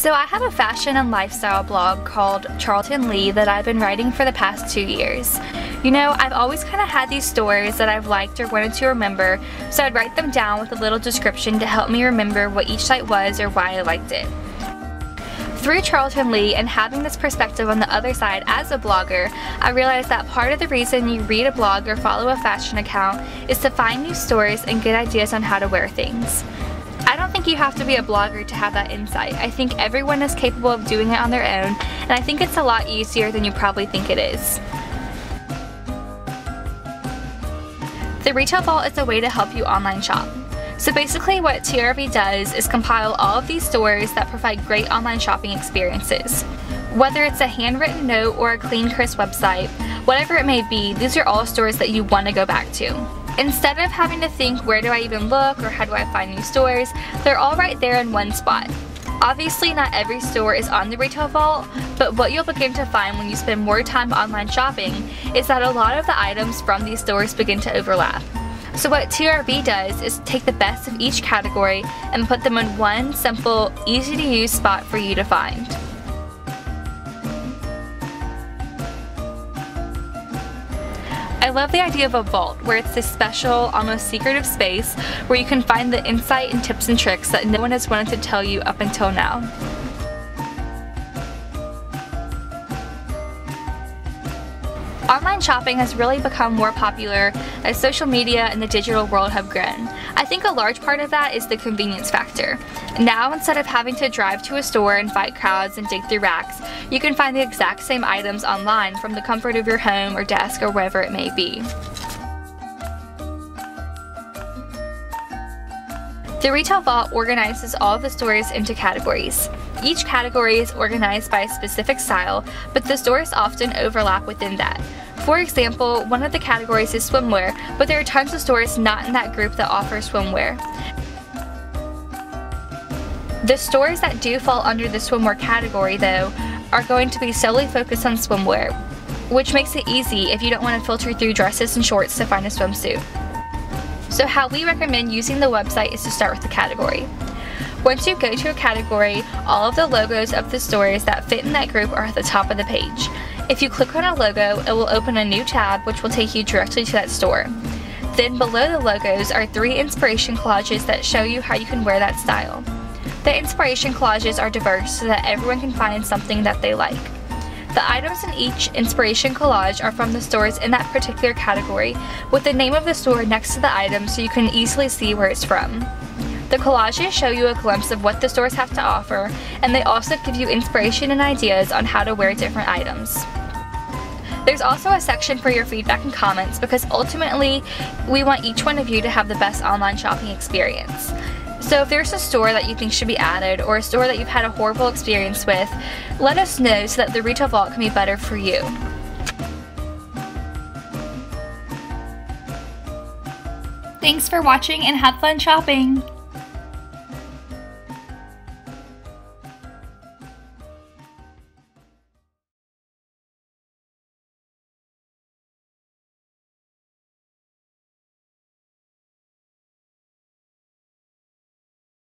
So I have a fashion and lifestyle blog called Charlton Lee that I've been writing for the past two years. You know, I've always kind of had these stories that I've liked or wanted to remember, so I'd write them down with a little description to help me remember what each site was or why I liked it. Through Charlton Lee and having this perspective on the other side as a blogger, I realized that part of the reason you read a blog or follow a fashion account is to find new stories and good ideas on how to wear things. You have to be a blogger to have that insight. I think everyone is capable of doing it on their own, and I think it's a lot easier than you probably think it is. The Retail Vault is a way to help you online shop. So basically what TRV does is compile all of these stores that provide great online shopping experiences. Whether it's a handwritten note or a clean crisp website, whatever it may be, these are all stores that you want to go back to. Instead of having to think where do I even look or how do I find new stores, they're all right there in one spot. Obviously not every store is on the Retail Vault, but what you'll begin to find when you spend more time online shopping is that a lot of the items from these stores begin to overlap. So what TRV does is take the best of each category and put them in one simple, easy to use spot for you to find. I love the idea of a vault, where it's this special, almost secretive space where you can find the insight and tips and tricks that no one has wanted to tell you up until now. Online shopping has really become more popular as social media and the digital world have grown. I think a large part of that is the convenience factor. Now instead of having to drive to a store and fight crowds and dig through racks, you can find the exact same items online from the comfort of your home or desk or wherever it may be. The Retail Vault organizes all the stores into categories. Each category is organized by a specific style, but the stores often overlap within that. For example, one of the categories is swimwear, but there are tons of stores not in that group that offer swimwear. The stores that do fall under the swimwear category, though, are going to be solely focused on swimwear, which makes it easy if you don't want to filter through dresses and shorts to find a swimsuit. So how we recommend using the website is to start with the category. Once you go to a category, all of the logos of the stores that fit in that group are at the top of the page. If you click on a logo, it will open a new tab which will take you directly to that store. Then below the logos are three inspiration collages that show you how you can wear that style. The inspiration collages are diverse so that everyone can find something that they like. The items in each inspiration collage are from the stores in that particular category, with the name of the store next to the item so you can easily see where it's from. The collages show you a glimpse of what the stores have to offer, and they also give you inspiration and ideas on how to wear different items. There's also a section for your feedback and comments because ultimately we want each one of you to have the best online shopping experience. So if there's a store that you think should be added or a store that you've had a horrible experience with, let us know so that the retail vault can be better for you. Thanks for watching and have fun shopping!